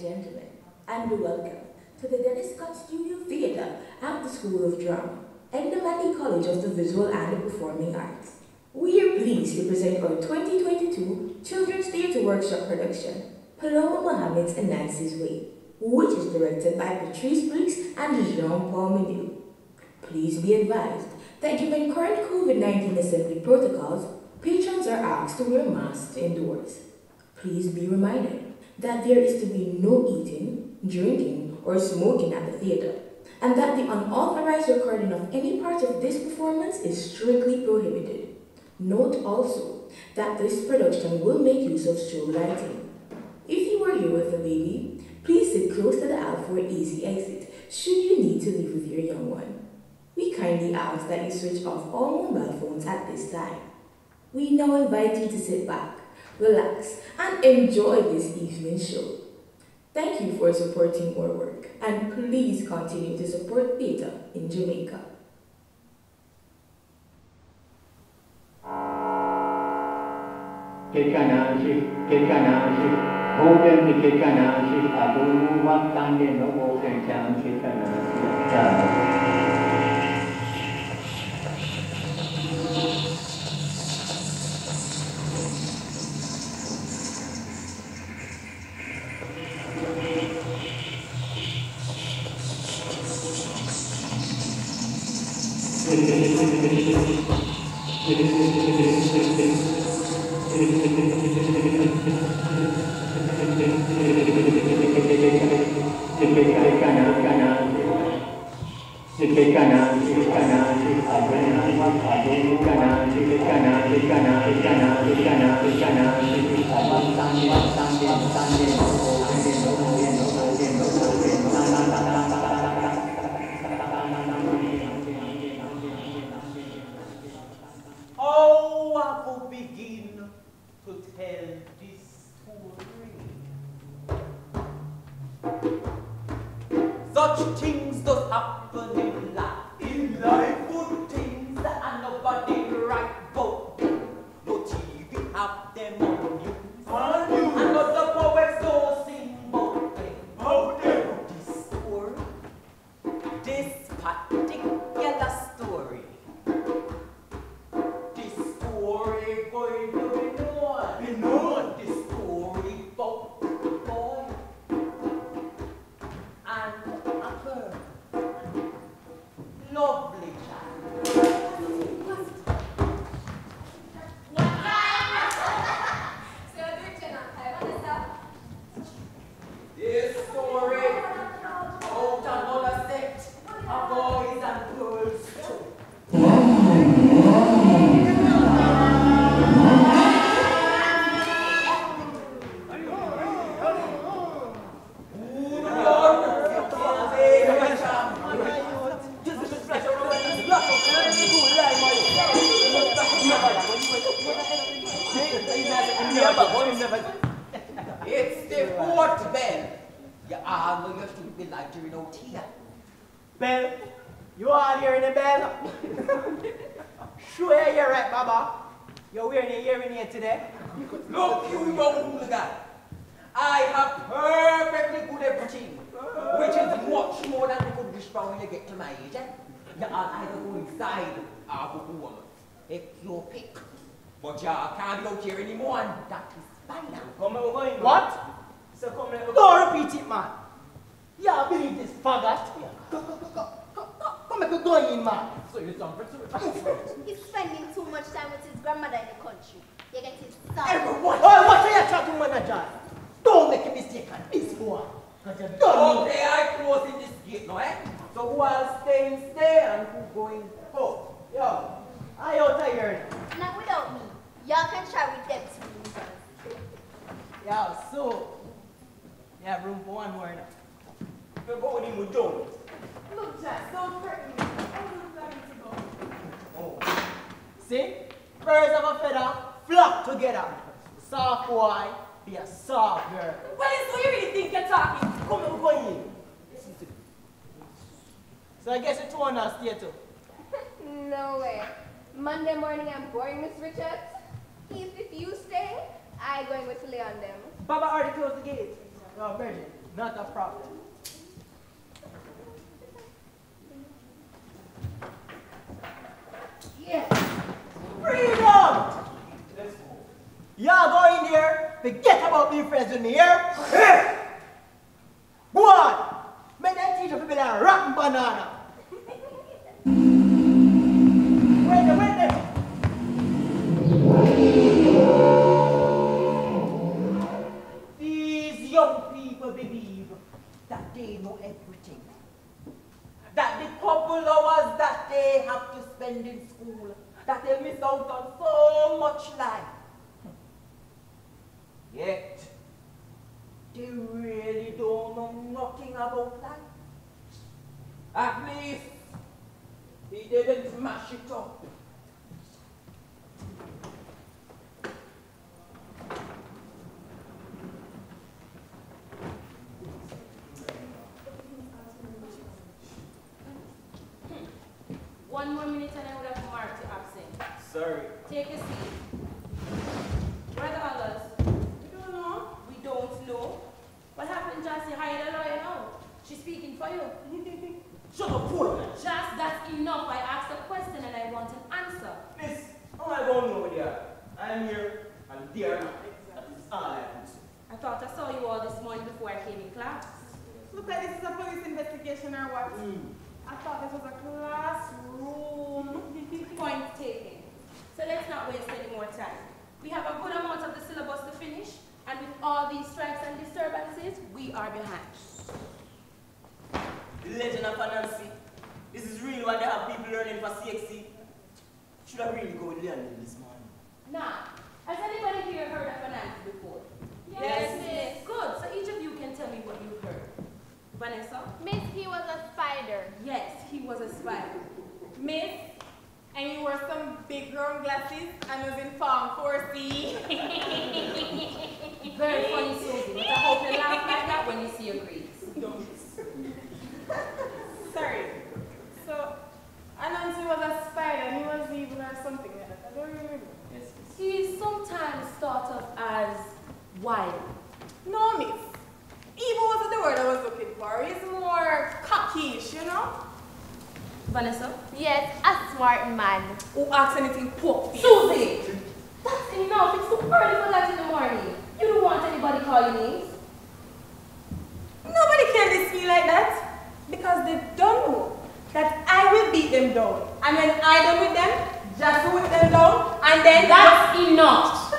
gentlemen, and welcome to the Dennis Scott Studio Theatre at the School of Drama, and the Edna College of the Visual and Performing Arts. We are pleased to present our 2022 Children's Theatre Workshop production, Paloma Mohamed's and Nancy's Way, which is directed by Patrice Briggs and Jean-Paul Menou. Please be advised that given current COVID-19 assembly protocols, patrons are asked to wear masks indoors. Please be reminded that there is to be no eating, drinking, or smoking at the theater, and that the unauthorized recording of any part of this performance is strictly prohibited. Note also that this production will make use of strobe lighting. If you are here with a baby, please sit close to the aisle for easy exit should you need to leave with your young one. We kindly ask that you switch off all mobile phones at this time. We now invite you to sit back, relax, and enjoy this evening show. Thank you for supporting our work, and please continue to support theatre in Jamaica. che canasi, che canasi, vogliono che canasi, a dove ma tanne no vogliono che canasi, being friends with me here. Go on! Make that teacher people a rotten banana. wait there, wait there. These young people believe that they know everything. That the couple hours that they have to spend in school, that they miss out on so much life. Yet, they really don't know nothing about life. At least, he didn't mash it up. One more minute and I would have marked you absent. Sorry. Take a seat. Where are the others? We don't know. We don't know. What happened, Jas? You hired a lawyer now. She's speaking for you. Shut up, poor man. Jas, that's enough. I asked a question and I want an answer. Miss, how am I going over there? I'm here and they are not. That is all I can say. I thought I saw you all this morning before I came in class. Look like this is a police investigation or what? I thought this was a classroom. Point taken. So let's not waste any more time. We have a good amount of the syllabus to finish, and with all these strikes and disturbances, we are behind. The legend of Anansi. This is really what they have people learning for CXC. Should I really go with Leonard this morning? Now, has anybody here heard of Anansi before? Yes, miss. Good. So each of you can tell me what you heard. Vanessa? Miss, he was a spider. Yes, he was a spider. Miss, and you wore some big round glasses and was in Form 4C. Very funny, Susie. But I hope you laugh like that when you see your grades. Sorry. So, Anansi was a spider and he was evil or something like that. I don't remember. Yes, He is sometimes thought of as wild. No, miss. Evil wasn't the word I was looking for. He's more cockish, you know? Vanessa? Yes, a smart man. Who asks anything poke face. Susie! That's enough. It's too early for that in the morning. You don't want anybody calling names. Nobody can diss me like that because they don't know that I will beat them down. And when I done with them, just with them down and then That's enough.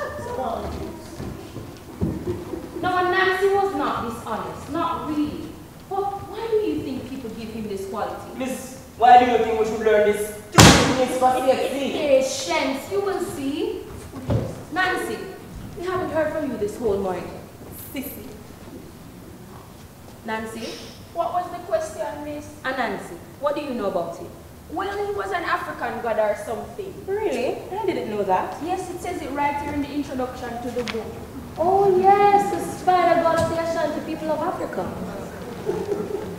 No, Nancy was not dishonest. Not really. But why do you think people give him this quality? Miss, why do you think we should learn this stupid things for CXC? Patience, you will see. Nancy, we haven't heard from you this whole morning. Sissy. Nancy? What was the question, miss? And Nancy, what do you know about it? Well, he was an African god or something. Really? I didn't know that. Yes, it says it right here in the introduction to the book. Oh yes, the spider god of the Ashanti people of Africa.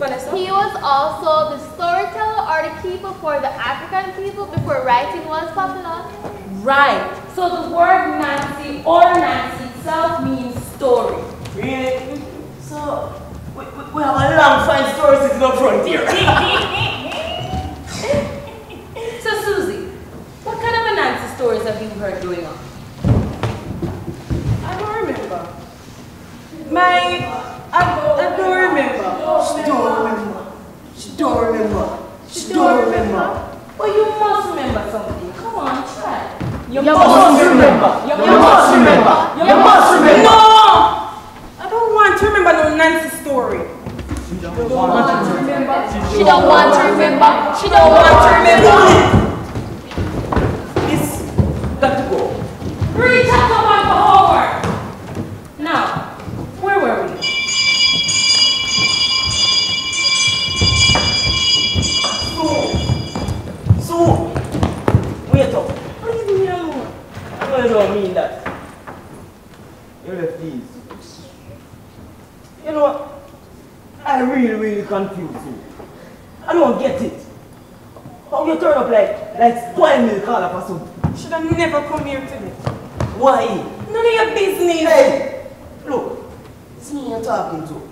Vanessa? He was also the storyteller or the keeper for the African people before writing was popular. Right. So the word Nancy or Nancy itself means story. Really? So, we, we, we have a long fine story sitting up front here. So Susie, what kind of a Nancy stories have you heard growing up? I don't remember. My, I, don't remember. She don't remember. She don't remember. She don't remember. You must remember something. Come on, try. You must remember. You must remember. You must remember. No! I don't want to remember no story. She don't want to remember. She don't want to remember. Go. Now, where were we? So, so, wait up. Leave me alone. I don't mean that. You left these. You know what? I really, really confused you. I don't get it. How you turn up like, like spoiled milk all of a sudden? Should have never come here today. Why? None of your business. Hey, look, it's me you're talking to.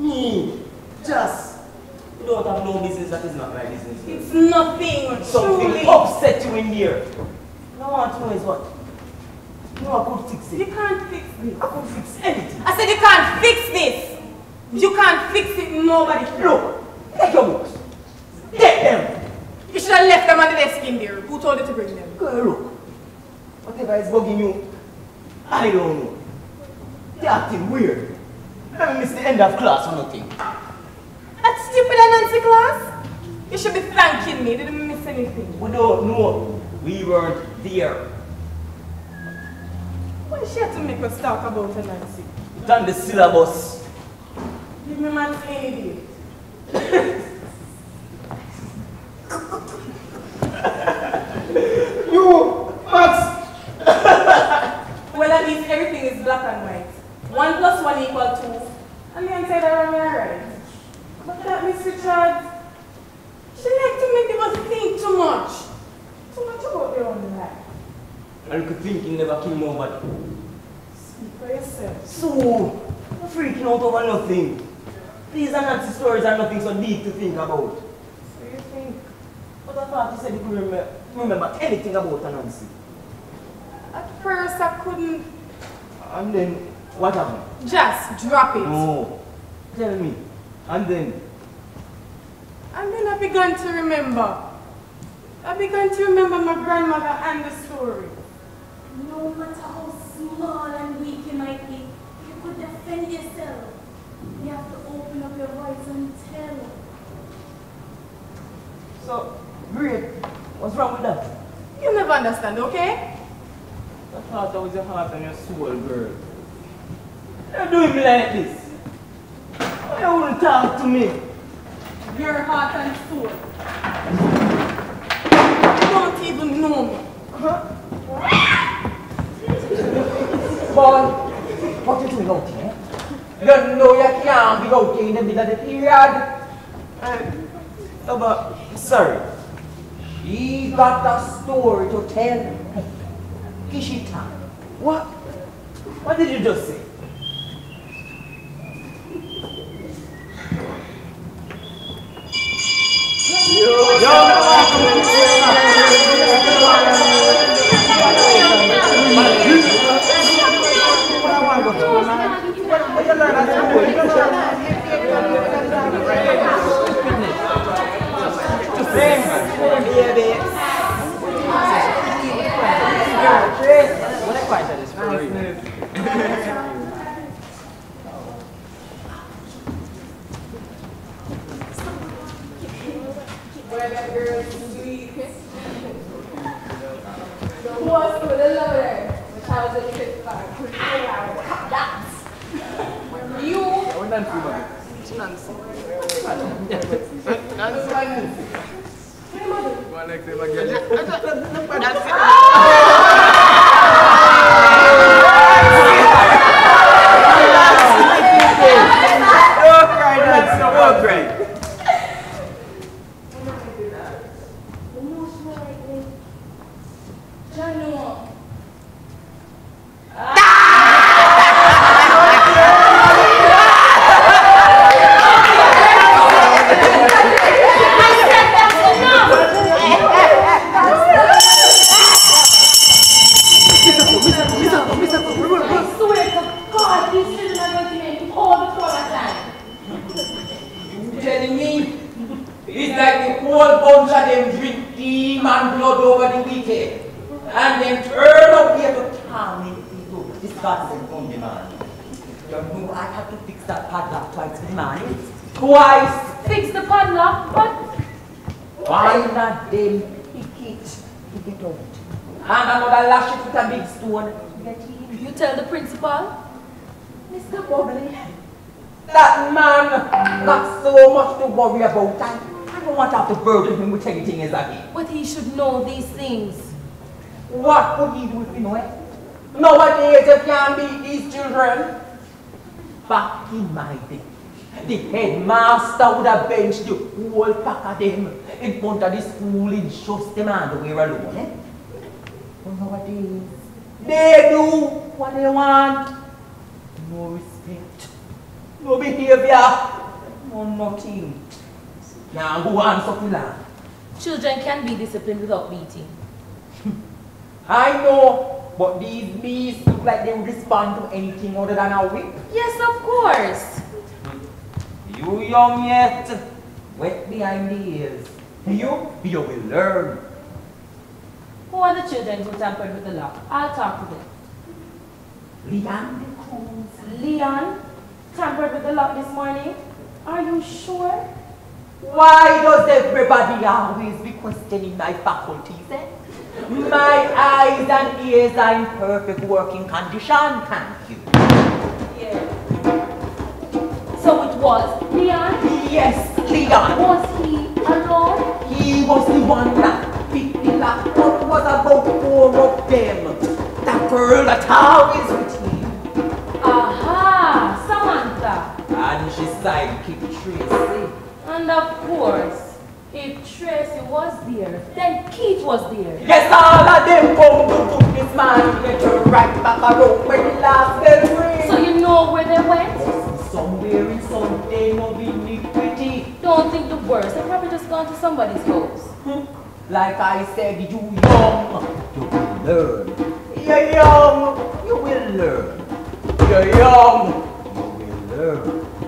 Me, just, you don't have no business that is not my business. It's nothing, Something truly. upset you in here. No one to know is what? No, I could fix it. You can't fix this. I could fix anything. I said you can't fix this. You can't fix it, nobody can. Look, take your books. Take them. You should have left them on the desk in there. Who told you to bring them? Girl, look. Whatever is bugging you, I don't know. They're acting weird. Let me miss the end of class or nothing. That stupid Nancy class? You should be thanking me. Didn't miss anything. We don't know. We weren't there. Why is she had to make us talk about Nancy? It's on the syllabus. Give me man any. You, Max! Well, at least everything is black and white. One plus one equal two. And then say that I'm alright. But that Miss Richards, she like to make people think too much. Too much about their own life. And could think you never kill nobody. Speak for yourself. So, I'm freaking out over nothing. These are Nancy stories are nothing so deep to think about. So you think? But I thought you said you could remember, remember anything about Nancy. At first I couldn't And then, what happened? just drop it. No. Tell me. And then, And then I began to remember. I began to remember my grandmother and the story. No matter how small and weak you might be, you could defend yourself. You have to open up your voice and tell. So, great. What's wrong with that? You never understand, okay? I thought that was your heart and your soul, girl. You're doing me like this. Why you wouldn't talk to me? Your heart and soul. You don't even know me. Huh? Boy, what you doing out here? Eh? You know you can't be out here in the middle of the period. Um, Uh, but, sorry. He got a story to tell. Kishita. What? What did you just say? Where that girl sweet. The was with the loader, which I was in the fifth car. That's. You. Don't cry, Nancy. Don't cry. I swear to God, these children are going to make all the time. You telling me? It's like the whole bunch of them drink demon blood over the weekend. And then turn up here to torment people. This God is on demand. You know I have to fix that padlock twice with mine. Twice! Fix the padlock, but Why not them pick it to get out? And another lash it with a big stone. Get in. you tell the principal. Mr. Bubbly. That man got so much to worry about. I, I don't want to have to burden him with anything as I But he should know these things. What could he do if he know it? Nowadays you can't beat these children. Back in my day, the headmaster would have benched the whole pack of them in front of the school in just them underwear alone. Eh? But nowadays, they do what they want. No respect. no behavior, no nothing. Now go on, like. Children can be disciplined without beating. I know, but these bees look like they would respond to anything other than a whip. Yes, of course. You young yet, wet behind the ears. You, you will learn. Who are the children who tampered with the lock? I'll talk to them. Leon Cruz. Leon tampered with the lock this morning. Are you sure? Why does everybody always be questioning my faculties? Eh? My eyes and ears are in perfect working condition, thank you. Yeah. So it was Leon? Yes, Leon. Was he alone? He was the one that picked the lock. What was about four of them? That girl that always with him. Aha! Samantha. And she sidekick Tracy. And of course, if Tracy was there, then Keith was there. Yes, all of them come to put this man get your right back around when the last bell ring. So you know where they went? Somewhere in some den of iniquity. Don't think the worst. They probably just gone to somebody's house. Hmm? Like I said, you young, you will learn. You're young, you will learn. You're young, you will learn.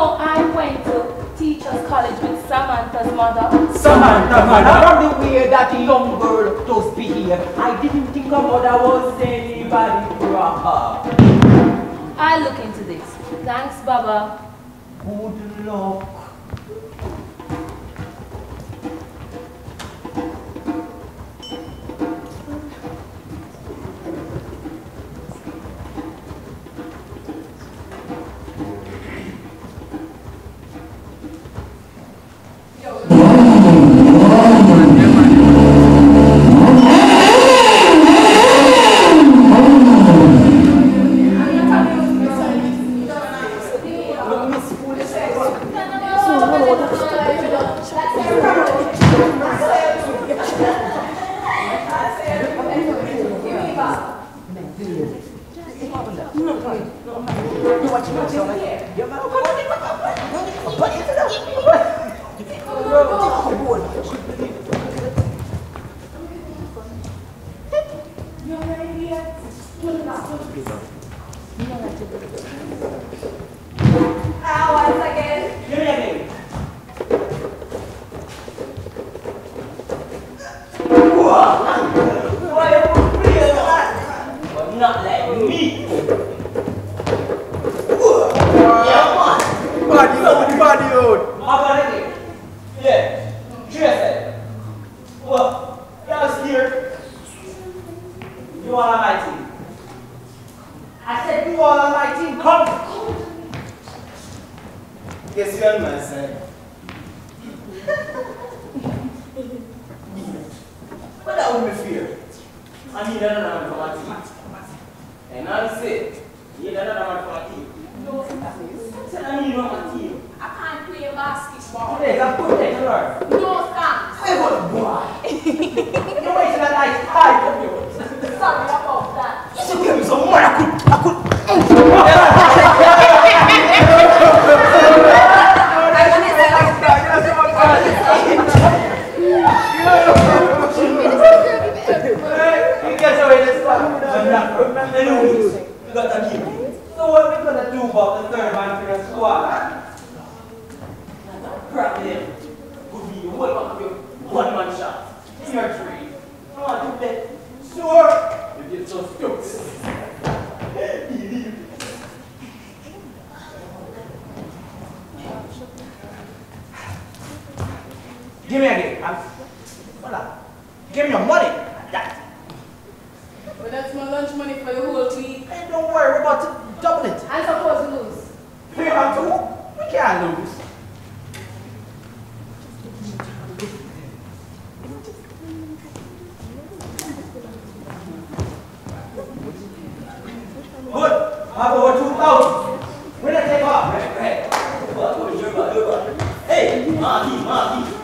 You I went to Teachers College with Samantha's mother. Samantha, mother, from the way that young girl does behave, I didn't think her mother was anybody proper. I'll look into this. Thanks, Baba. Good luck. みんながち。Hey, Mati, Mati.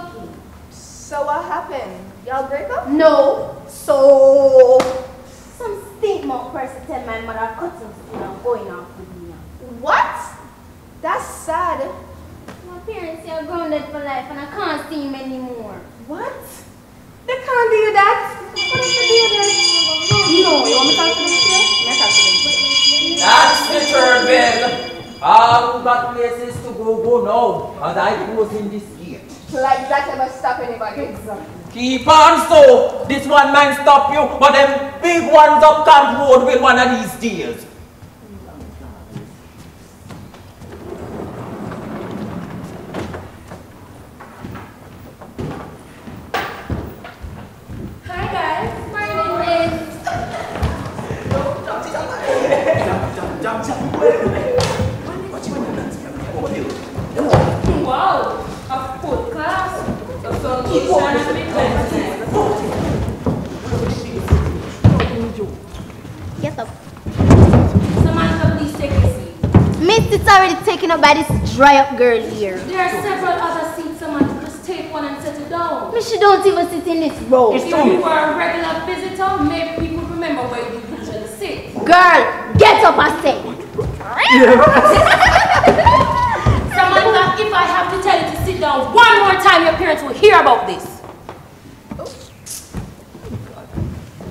No. So what happened? Y'all break up? No. So Some stink mouth person tell my mother cutting school and going off with me. what? That's sad. My parents say I'm grounded for life and I can't see him anymore. What? They can't do that. What if they do that? No, you want me to talk to them here? May I talk to them? That's the third bell. All who got places to go, go now. As I close in this gate. Like that never stop anybody. Keep on so. This one man stop you, but them big ones up Camp Road will one of these days. Hi guys. My name is Wow, a full class. The foundation has been cleansed. Get up. Samantha, please take a seat. Miss, it's already taken up by this dry up girl here. There are several other seats, Samantha. Just take one and settle down. Miss, she don't even sit in this row. If you are a regular visitor, maybe people remember where you usually sit. Girl, get up I say. Samantha, if I have to tell you to sit down one more time, your parents will hear about this.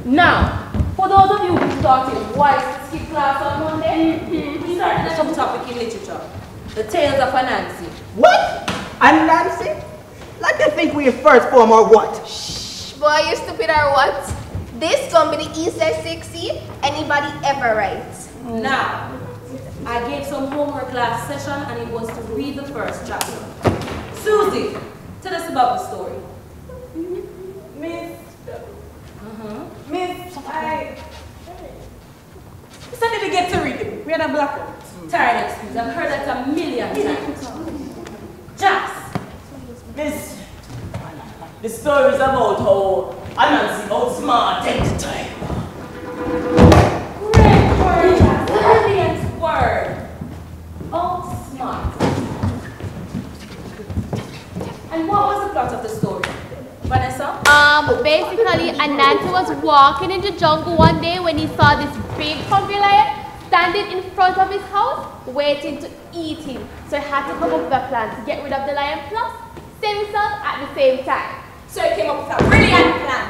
Now, for those of you who thought it wise to skip class on Monday, mm-hmm. we started a subtopic in literature, the tales of Anansi. What? I'm Nancy? Like they think we in first form or what? Shh, boy, you stupid or what? This gonna be the Eastside 60 anybody ever writes. Now, I gave some homework last session and it was to read the first chapter. Susie, tell us about the story. Miss, Uh-huh. Miss, I... Miss, I didn't get to read it. We had a blackout. Tired excuse. I've heard that a million times. Jax, Miss, the story is about how Anansi outsmarted the time. great word, Jax. Brilliant word. Oh, smart. And what was the plot of the story? Vanessa? Um, basically, Anansi was walking in the jungle one day when he saw this big hungry lion standing in front of his house, waiting to eat him. So he had to come up with a plan to get rid of the lion plus save himself at the same time. So I came up with a brilliant plan.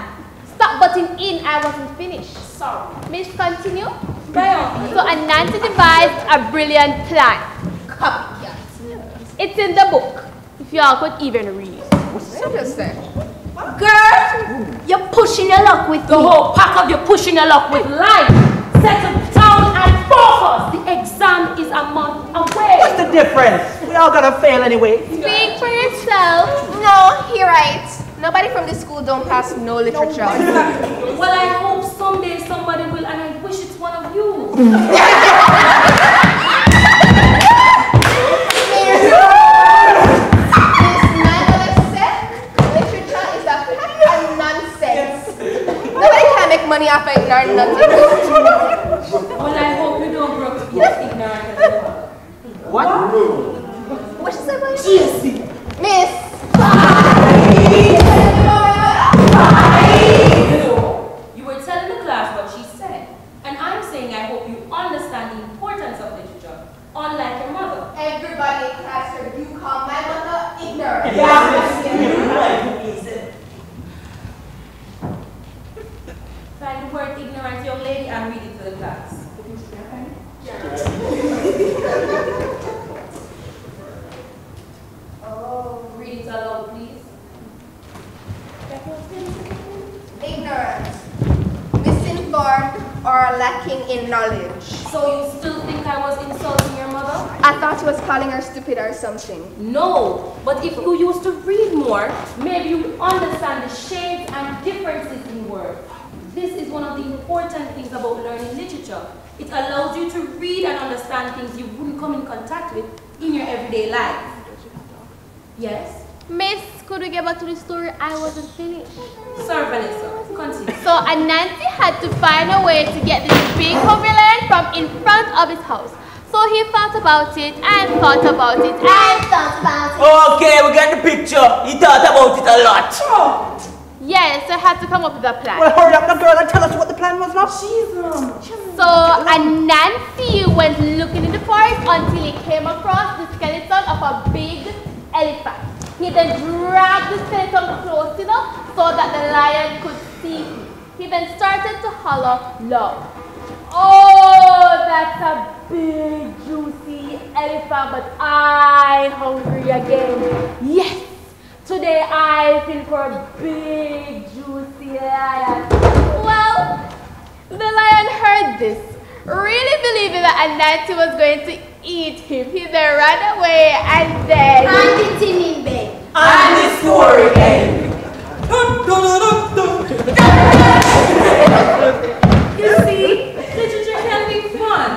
Stop butting in, I wasn't finished. Sorry. Miss, continue. So Anansi devised a brilliant plan. Copycat. It's in the book, if y'all could even read. Interesting. Girl, you're pushing your luck with The me. whole pack of you are pushing your luck with life. Settle down and focus. The exam is a month away. What's the difference? We all gonna fail anyway. Speak for yourself. No, he writes. Nobody from this school don't pass no literature. Well, I hope someday somebody will, and I wish it's one of you. Literature is a pack nonsense. Nobody can make money off of ignorant nothing. What? What is that? Jesse. Miss. Bye. You were telling the class what she said, and I'm saying I hope you understand the importance of literature, unlike your mother. Everybody in class heard you call my mother ignorant. Yes, yes. you're. Find the word ignorant, young lady, and read it to the class oh, please. Ignorance, misinformed, or lacking in knowledge. So you still think I was insulting your mother? I thought you was calling her stupid or something. No, but if you used to read more, maybe you would understand the shades and differences in words. This is one of the important things about learning literature. It allows you to read and understand things you wouldn't come in contact with in your everyday life. Yes? Miss, could we get back to the story? I wasn't finished. Sorry, Vanessa. Continue. So Anansi had to find a way to get this big hungry lion from in front of his house. So he thought about it and thought about it and thought about it. Okay, we got the picture. He thought about it a lot. Oh. Yes, so I had to come up with a plan. Well, hurry up, now, girl, and tell us what the plan was now. Um, so Anansi went looking in the forest until he came across the skeleton of a big elephant. He then dragged the skeleton close enough so that the lion could see him. He then started to holler loud. Oh, that's a big juicy elephant, but I'm hungry again. Yes, today I feel for a big juicy lion. Well, the lion heard this, really believing that Anansi was going to eat him. He then ran away and then... And it's in bed. And the story ends. You see, literature can be fun.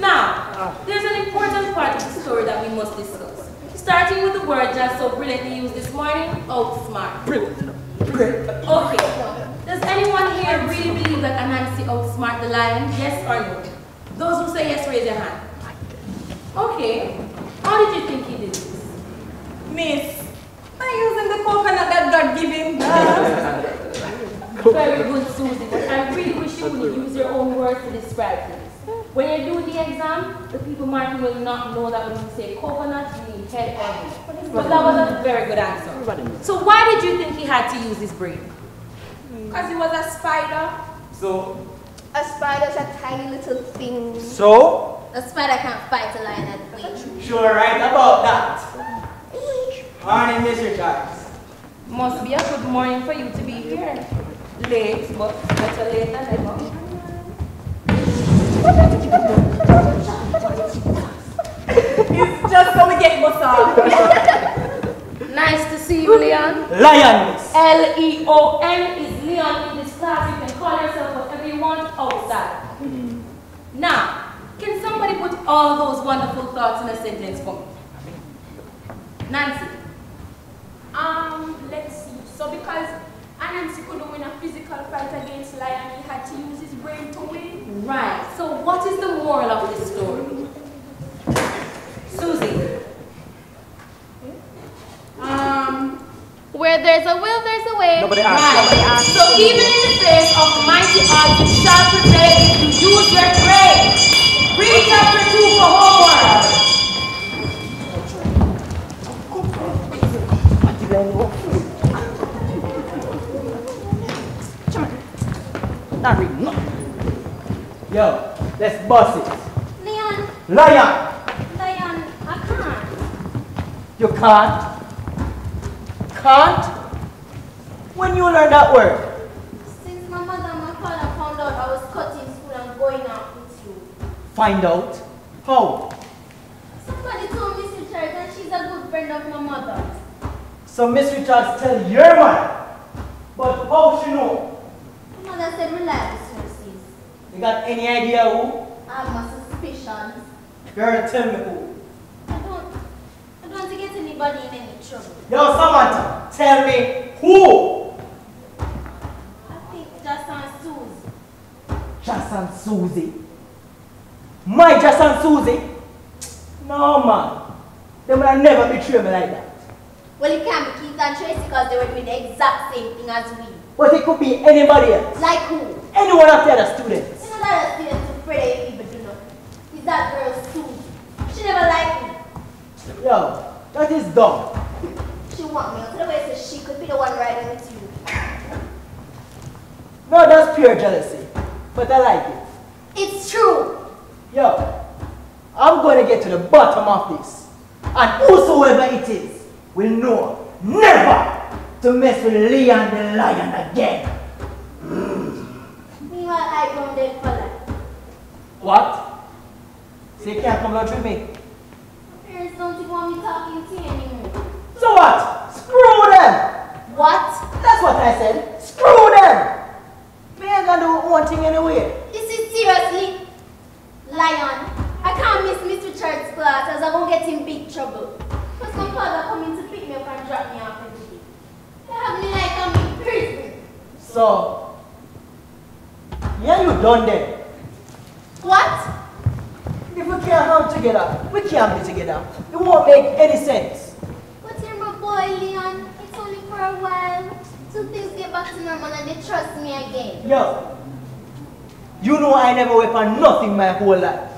Now, there's an important part of the story that we must discuss. Starting with the word just so brilliantly used this morning, outsmart. Brilliant. Okay. Does anyone here really believe that Anansi outsmart the lion? Yes or no? Those who say yes, raise your hand. Okay. How did you think he did this? Miss, by using the coconut that God gave him. Very good, Susie, but I really wish you would use your own words to describe things. When you do the exam, the people marking will not know that when you say coconut, you mean head or head. But that was a very good answer. So why did you think he had to use his brain? Because he was a spider. So, A spider's a tiny little thing. So, A spider can't fight a lion at flinch. sure right about that. Morning, Mr. Charles. Must be a good morning for you to be here. Late, but better late than never. It's just so we get bust off. Nice to see you, Leon. lion, miss. L-E-O-N is Leon in this class. You can call yourself whatever you want outside. Now, can somebody put all those wonderful thoughts in a sentence for me? Nancy. Um, let's see. So because Anansi couldn't win a physical fight against Lion, he had to use his brain to win. Right. So what is the moral of this story? Susie. Um, Where there's a will, there's a way. Nobody asked. Nobody Right. asked. So even in the face of mighty odds, you shall prevail if you use your brain. Read chapter 2 for homework. Not reading nothing. Yo, let's bust it. Leon, Lion, Lion, I can't. You can't. Can't? When you learn that word? Since my mother and my father found out I was cutting school and going out with you. Find out. How? Somebody told Miss Richards and she's a good friend of my mother. So Miss Richards tell your man. But how she know? My mother said reliable sources. You got any idea who? I have my suspicions. Girl, tell me who. I don't, I don't want to get anybody in any trouble. Yo, Samantha, tell me who? I think just on Susie. Just and Susie. My Just and Susie? No, man. They would have never betray me like that. Well, it can't be Keith and Tracy because they were doing the exact same thing as we. But it could be anybody else. Like who? Any one of the other students. You know that students who pray even do not. Is that girl Susie? She never liked me. Yo, that is dumb. She want me the way says she could be the one riding with you. No, that's pure jealousy. But I like it. It's true. Yo, I'm going to get to the bottom of this. And whosoever it is will know never to mess with Leon the lion again. Meanwhile, I grown dead for life. What? So you can't come lunch with me? Parents don't even want me talking to you anymore. So what? Screw them! What? That's what I said. Screw them! Me ain't gonna do one thing anyway. This is seriously Lion. I can't miss Mr. Richard's class as I'm gonna get in big trouble. Because my father coming to pick me up and drop me off every day. They have me like I'm in prison. So, yeah, you done then. What? If we can't hang together, we can't be together. It won't make any sense. But you're my boy, Leon. It's only for a while. Till things get back to normal and they trust me again. Yo, you know I never wait for nothing my whole life.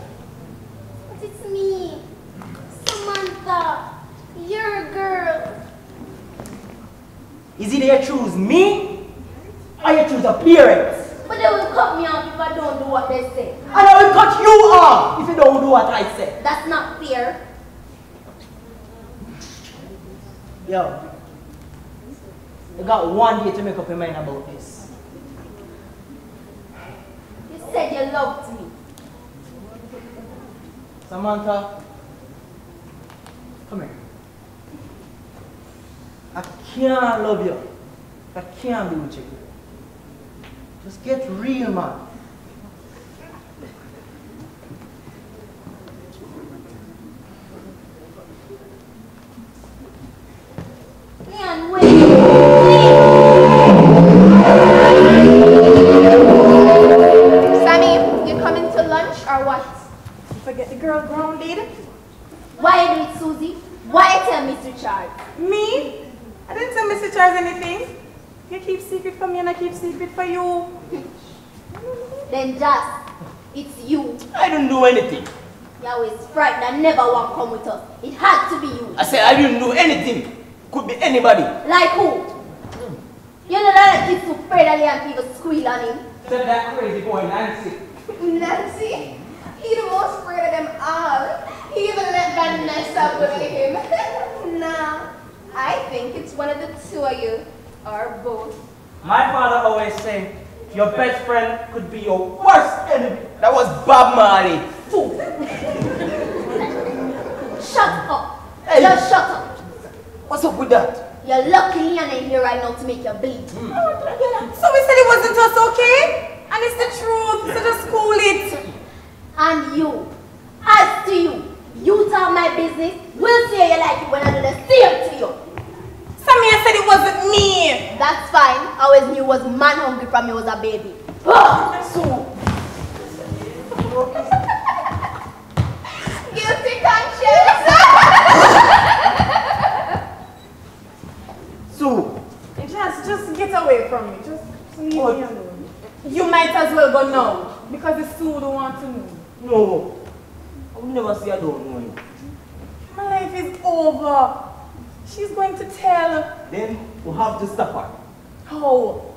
But it's me, Samantha. You're a girl. Is it you choose me or you choose appearance? But they will cut me off if I don't do what they say. And I will cut you off if you don't do what I say. That's not fair. Yo, you got one day to make up your mind about this. You said you loved me. Samantha, come here. I can't love you. I can't be with you. Just get real, man. Leon, wait. Sammy, you coming to lunch or what? Forget the girl grounded. Why do it, Susie? Why tell Mr. Charles? Me? I didn't tell Mr. Charles anything. You keep secret from me and I keep secret for you. Then just, it's you. I didn't do anything. You always frightened and never want to come with us. It had to be you. I said I didn't do anything. Could be anybody. Like who? You know that kids who afraid of and people squeal on him. Said that crazy boy Nancy. Nancy? He the most afraid of them all. He even let Vanessa bully him. nah, I think it's one of the two of you, or both. My father always say, your best friend could be your worst enemy. That was Bob Marley. Fool. Shut up. Hey. Just shut up. What's up with that? You're lucky Leon ain't here right now to make you bleed. So we said it wasn't us, okay? And it's the truth, so just cool it. And you, as to you, you tell my business, we'll see how you like it when I do the same to you. Samia said it wasn't me. That's fine. I always knew you was man hungry from you was a baby. so, Guilty conscience! Sue, Just, just get away from me. Just leave me alone. You might as well go now, because it's don't want to know. no. I will never say I don't know you. My life is over. She's going to tell. Then we'll have to stop her. How?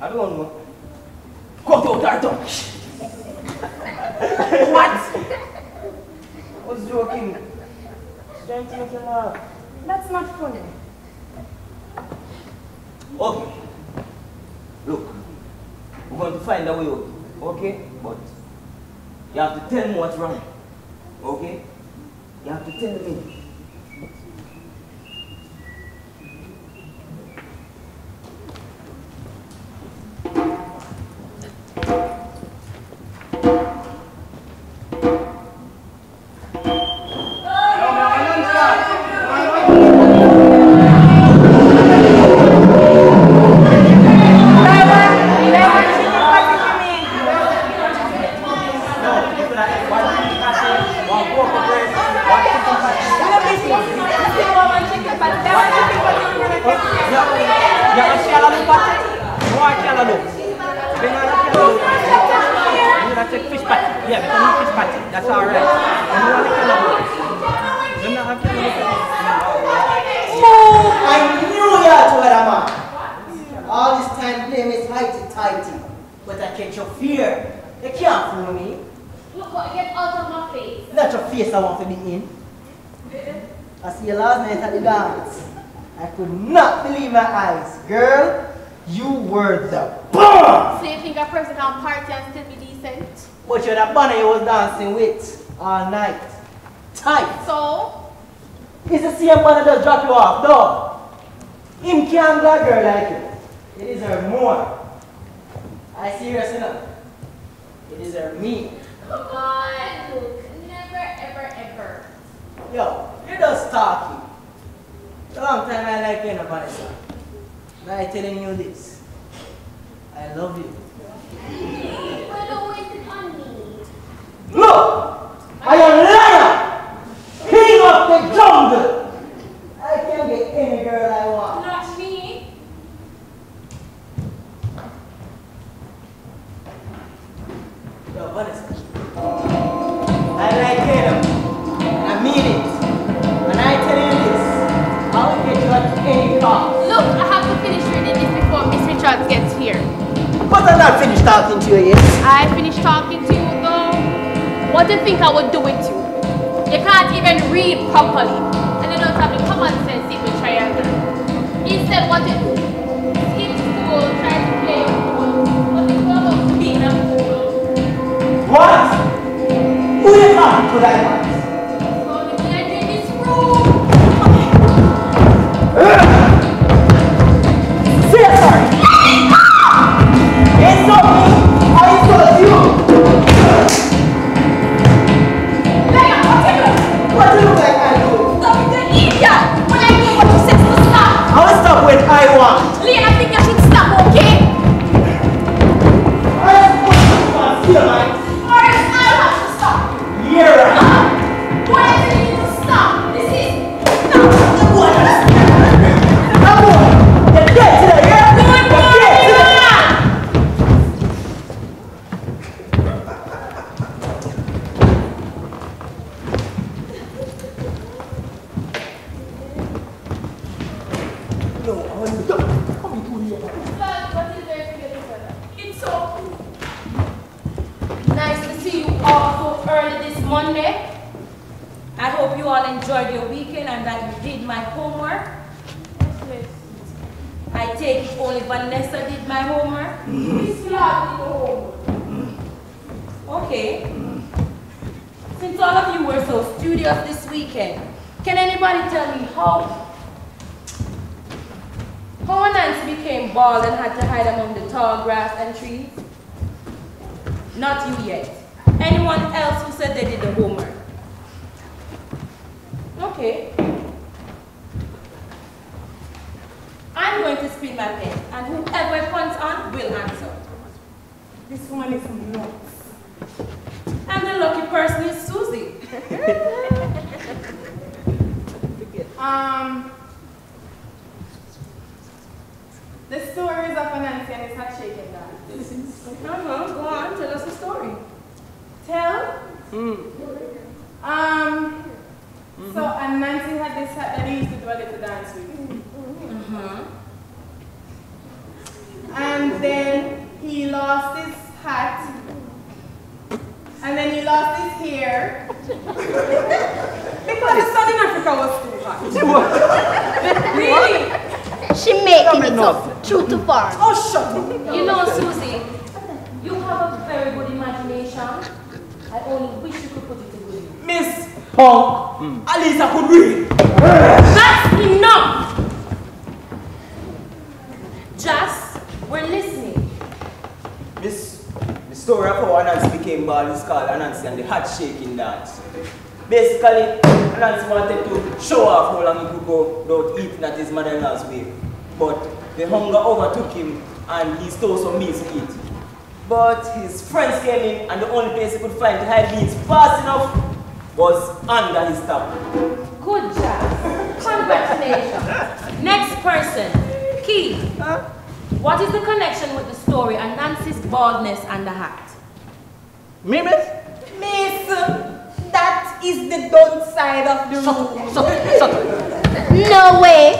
I don't know. Cut out her tongue. What? I was joking. Trying to make you laugh. That's not funny. Okay. Look, we're going to find a way out. Okay? But you have to tell me what's wrong. Okay? You have to tell me. Dancing with all night. Tight. So? It's the same bunny that just drop you off, no. Him can't got girl like you. It is deserve more. I serious enough. It deserve me. Come on, Luke. Never, ever, ever. Yo, you're just talking. It's a long time I like you, no, Vanessa. Now I'm telling you this. I love you. Well, don't waste it on me. Look! I am lion! King of the jungle! I can get any girl I want. Not me. Yo, what is Vanessa. I like Caleb. And I mean it. And I tell you this. I will get you at any cost. Look, I have to finish reading this before Miss Richards gets here. But I'm not finished talking to you yet. I finished talking to you though. What do you think I would do with you? You can't even read properly. And you don't have the common sense in the triangle. Instead, what you? Skip school, try to play fool. What is all about being a fool? What? Who you talking to that? Miss Clark did the homework. Okay. Mm-hmm. Since all of you were so studious this weekend, can anybody tell me how how Nancy became bald and had to hide among the tall grass and trees? Not you yet. Anyone else who said they did the homework? Okay. I'm going to spin my pen, and whoever it points on will answer. This one is nuts. And the lucky person is Susie. Um, the stories of Anansi and his hat shaking dance. Uh-huh, go on, tell us the story. Tell? Um, so Anansi had this hat that he used to do a little dance with. Uh-huh. And then he lost his hat. And then he lost his hair. because the sun in Africa was too hot. really? She making it up. True to form. Oh, shut up. You know, Susie, you have a very good imagination. I only wish you could put it to good use. Miss Punk, at least I could read. That's enough! Just, we're listening. This the story of how Anansi became bald is called Anansi and the hat shaking dance. Basically, Anansi wanted to show off how long he could go without eating at his mother-in-law's way. But the hunger overtook him and he stole some meals to eat. But his friends came in and the only place he could find to hide meals fast enough was under his table. Good job. Congratulations. Next person, Key. What is the connection with the story and Nancy's baldness and the hat? Me, miss? Miss, that is the don't side of the room. No way.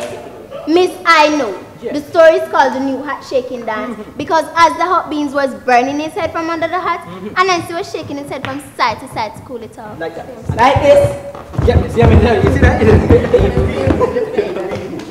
Miss, I know. The story is called the new hat shaking dance mm-hmm. because as the hot beans was burning his head from under the hat, mm-hmm. and Nancy was shaking his head from side to side to cool it off. Like that. Like this. Yeah, miss, yeah, miss, yeah, you see that?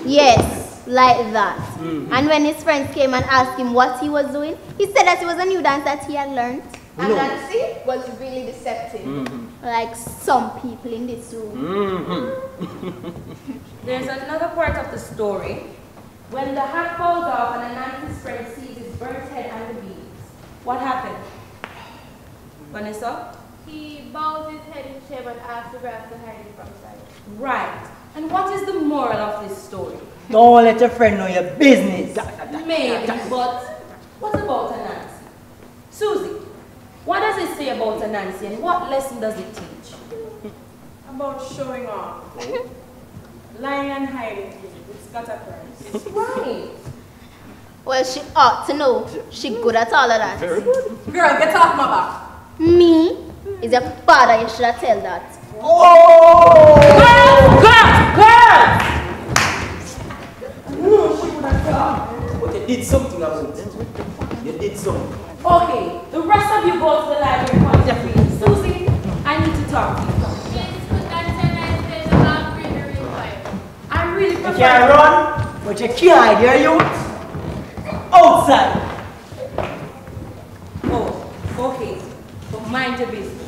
Yes, like that. Mm. And when his friends came and asked him what he was doing, he said that it was a new dance that he had learned. And Nancy was really deceptive. Mm-hmm. Like some people in this room. Mm-hmm. There's another part of the story. When the hat falls off and Anansi's friend sees his burnt head and the beads, what happened? Vanessa? He bows his head in shame and asks the rest to hide him from sight. Right. And what is the moral of this story? Don't let your friend know your business. Maybe, but what about Anansi? Susie, what does it say about Anansi and what lesson does it teach? About showing off. Lying and hiding. It's got a price. Right. Well, she ought to know. She good at all of that. Very good. Girl, get off my back. Me? Is your father, you should have tell that. Oh! Girls! Girls! No, she would have told But you did something about it. You did something. Okay, the rest of you go to the library point of Susie, I need to talk to you. I really prefer You can run, but you can't hide your youth. Outside. Oh, okay. So mind your business.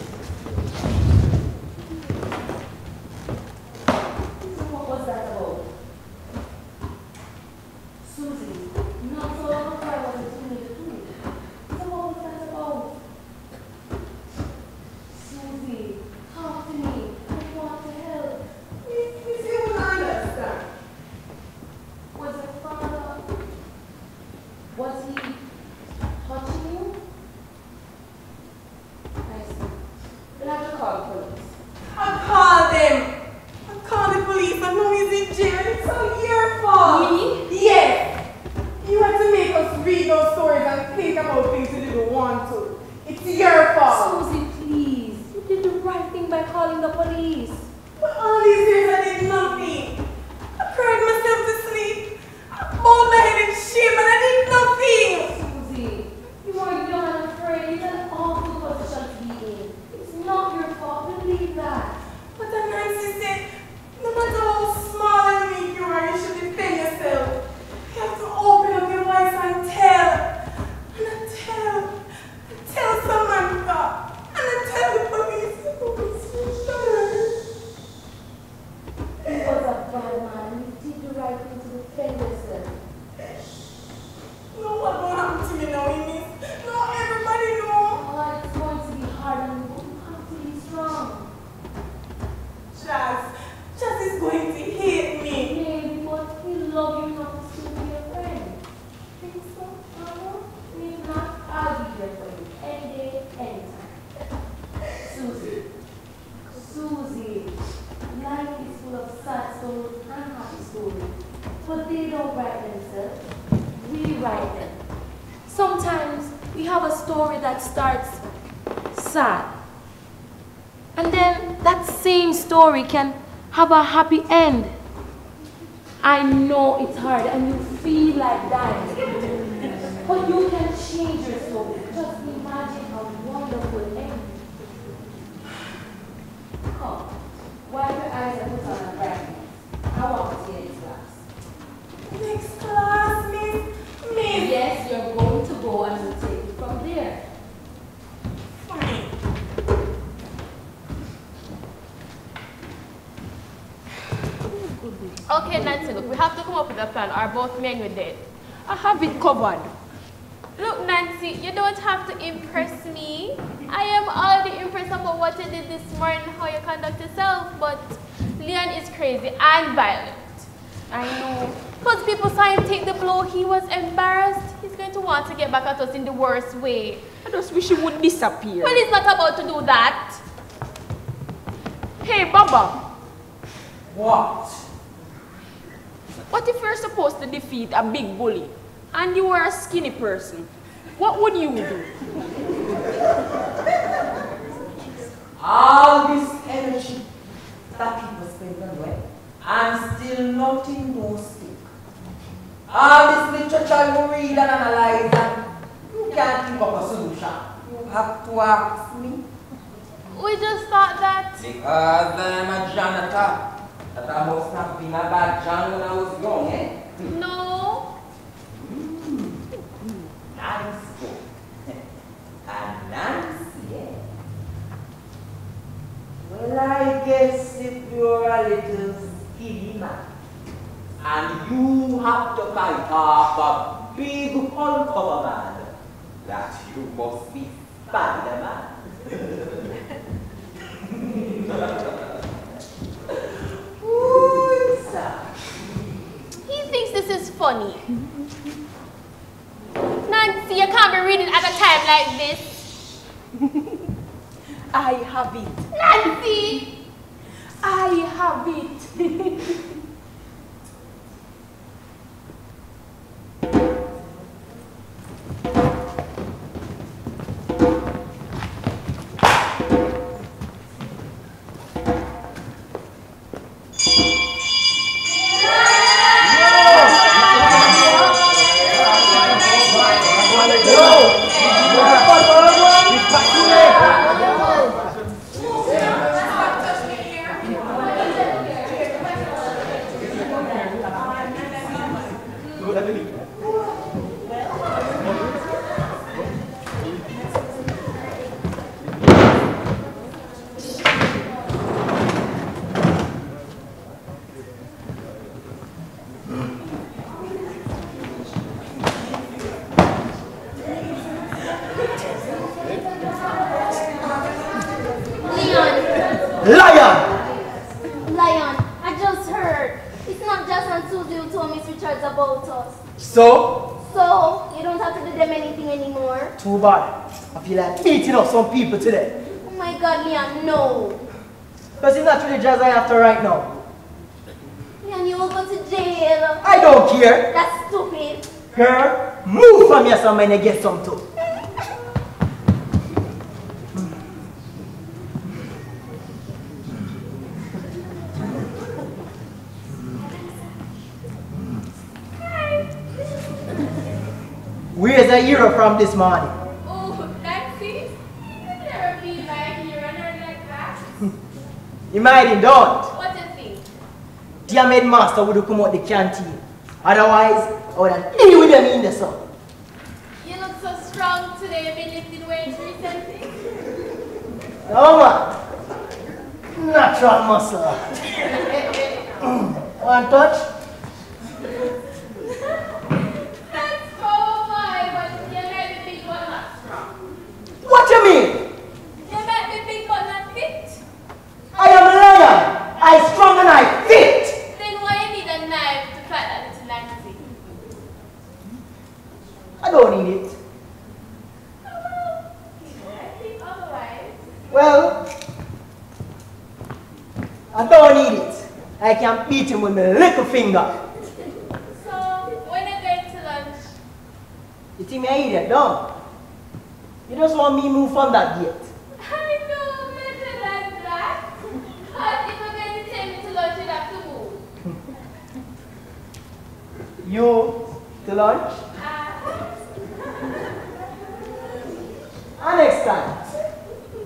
Have a happy end. I know it's hard and you feel like dying. But you can change your story. Just imagine a wonderful end. Come, wipe your eyes and put on a brightness. I want to see your next class. Next class, Miss. Miss. Yes, you're going to go and we'll take it from there. Fine. Okay, Nancy, look, we have to come up with a plan or both men will dead. I have it covered. Look, Nancy, you don't have to impress me. I am already impressed about what you did this morning, how you conduct yourself, but Leon is crazy and violent. I know. Because people saw him take the blow, he was embarrassed. He's going to want to get back at us in the worst way. I just wish he would disappear. Well, he's not about to do that. Hey, Baba. What? What if you're supposed to defeat a big bully and you were a skinny person? What would you do? All this energy that people spend on web and still nothing no stick. All this literature you read and analyze and you can't think of a solution. You have to ask me. We just thought that. Because I'm a janitor. That I must have been a bad John when I was young, eh? No. Mm. Nancy. and Nancy. Well, I guess if you're a little skinny man, and you have to fight off a big hulk of a man, that you must be Spider-Man. is funny. Nancy, you can't be reading at a time like this. I have it. Nancy! I have it. people today. Oh my god, Leon, no. Because it's not really jazz I have to right now. Leon, you will go to jail. I don't care. That's stupid. Girl, move from here and you get some too. Where's the hero from this morning? You might don't. What do you think? Dear maid master would have come out the canteen. Otherwise, I would have knee with them in the sun. You look so strong today. You've been lifting weights recently. No man. Natural muscle. One touch. That's oh my, but you make me big but not strong. What you mean? You make me big but not fit. I am a lion. I strong and I fit. Then why you need a knife to cut that little Nancy? I don't need it. I think otherwise. Well, I don't need it. I can beat him with my little finger. So, when are you going to lunch? You think me I eat it, don't? You just want me move from that gate. I know better than that. But if you're going to take me to lunch, you have to move. You to lunch? Ah. And next time.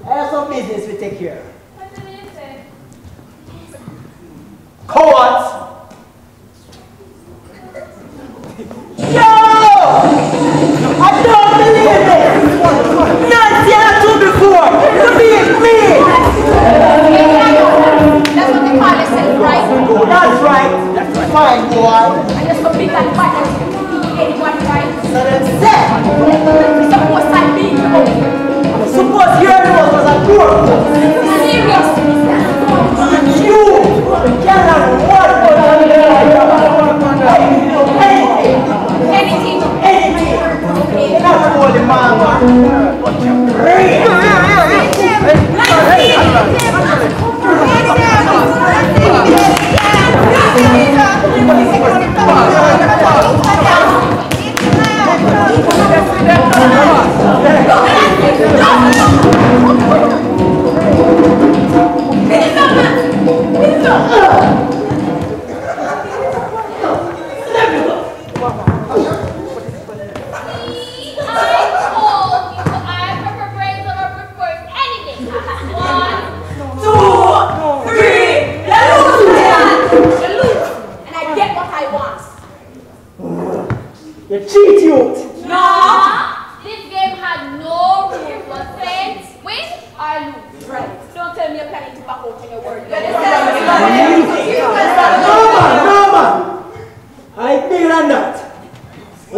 I have some business we take care of. What do you say? Cowards! Yo!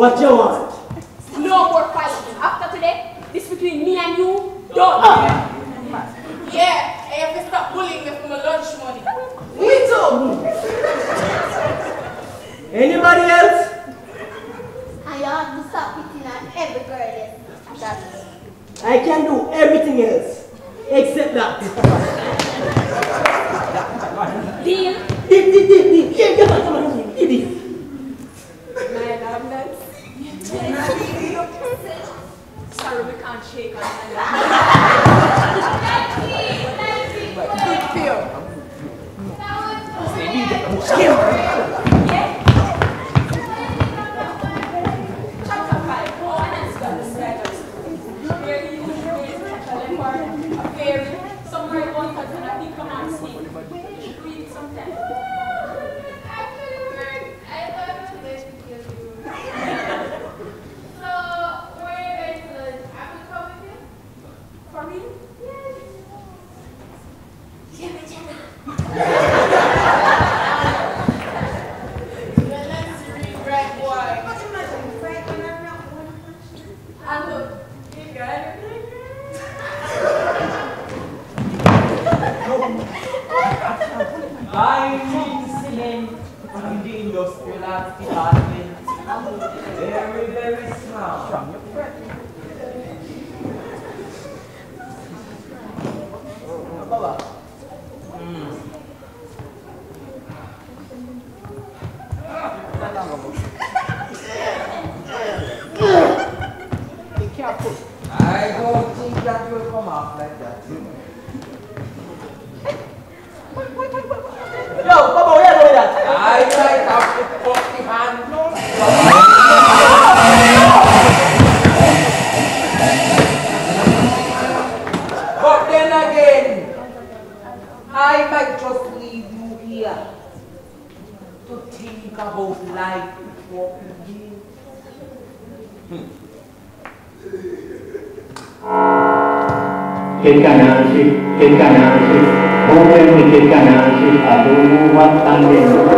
What you want? Aduh watan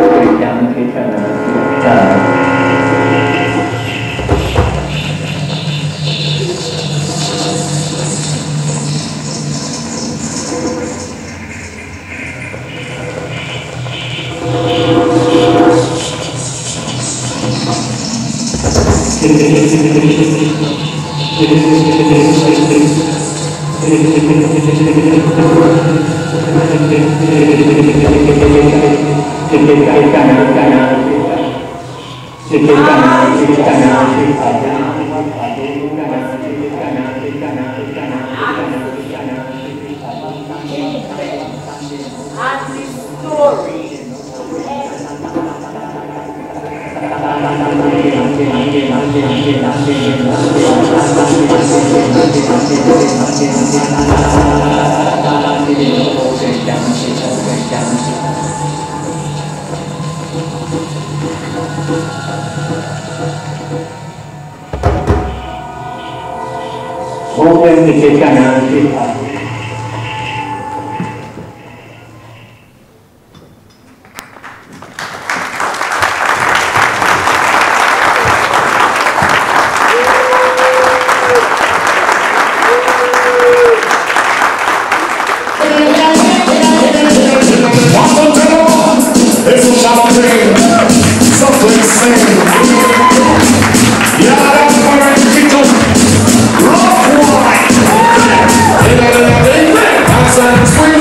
Thank